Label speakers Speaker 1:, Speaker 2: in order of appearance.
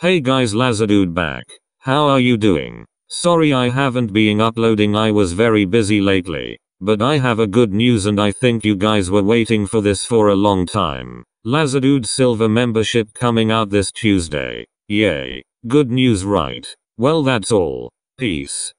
Speaker 1: Hey guys Lazerdude back. How are you doing? Sorry I haven't been uploading I was very busy lately. But I have a good news and I think you guys were waiting for this for a long time. Lazerdude Silver membership coming out this Tuesday. Yay. Good news right. Well that's all. Peace.